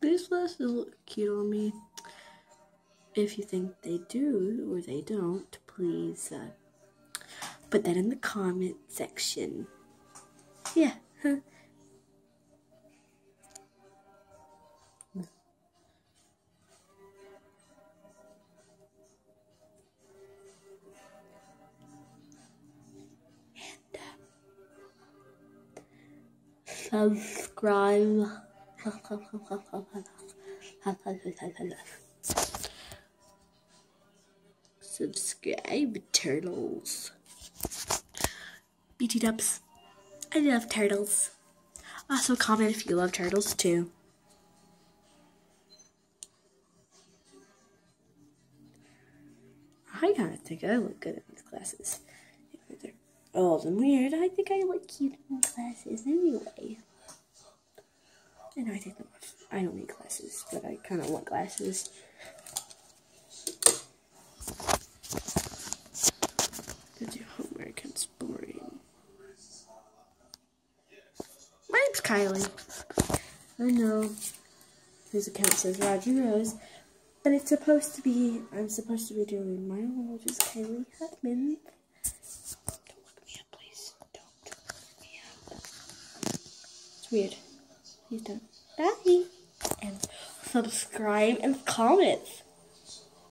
glasses look cute on me. If you think they do or they don't, please uh, put that in the comment section. Yeah. subscribe. subscribe, turtles. BT dubs. I love turtles. Also, comment if you love turtles too. I kind of think I look good in these glasses. They're old and weird. I think I look cute in glasses anyway. I know I take them off. I don't need glasses, but I kind of want glasses. Did your homework? It's boring. My name's Kylie. I know his account says Roger Rose, but it's supposed to be, I'm supposed to be doing my own, which is Kylie Hutman. Don't look me up, please. Don't me up. It's weird. He's done. Bye. And subscribe and comment.